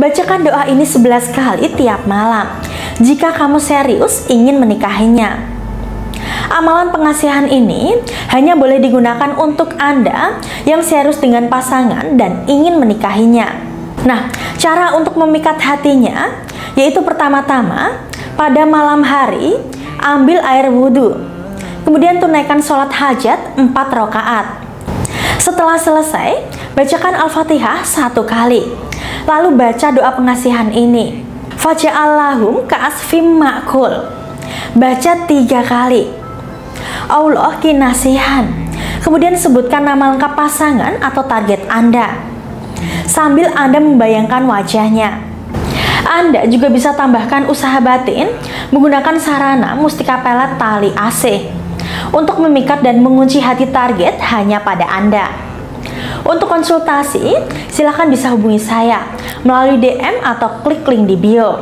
Bacakan doa ini 11 kali tiap malam jika kamu serius ingin menikahinya. Amalan pengasihan ini hanya boleh digunakan untuk Anda yang serius dengan pasangan dan ingin menikahinya. Nah, cara untuk memikat hatinya yaitu pertama-tama pada malam hari ambil air wudhu, kemudian tunaikan sholat hajat 4 rakaat. Setelah selesai, bacakan Al-Fatihah satu kali Lalu baca doa pengasihan ini. Faja'allahum ka'asfim ma'kul. Baca tiga kali. Allah kinasihan. Kemudian sebutkan nama lengkap pasangan atau target Anda. Sambil Anda membayangkan wajahnya. Anda juga bisa tambahkan usaha batin menggunakan sarana mustika pelet tali AC untuk memikat dan mengunci hati target hanya pada Anda. Untuk konsultasi, silahkan bisa hubungi saya melalui DM atau klik link di bio.